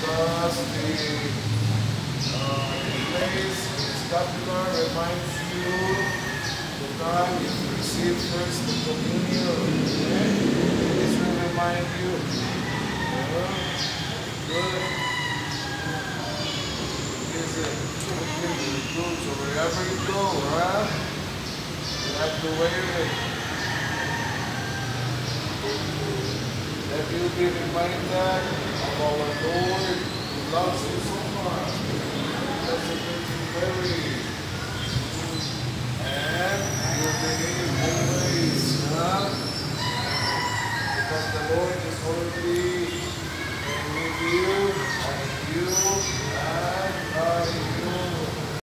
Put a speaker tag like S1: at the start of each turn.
S1: because the uh, place in scapular reminds you the time you received first the communion. Okay? This will remind you. Yeah. Good. Is it? Okay, good. So wherever you go, huh? You have to wear it. That you be reminded of our Lord loves you so much. Blessed Virgin Mary. And you believe always, huh? Because the Lord is already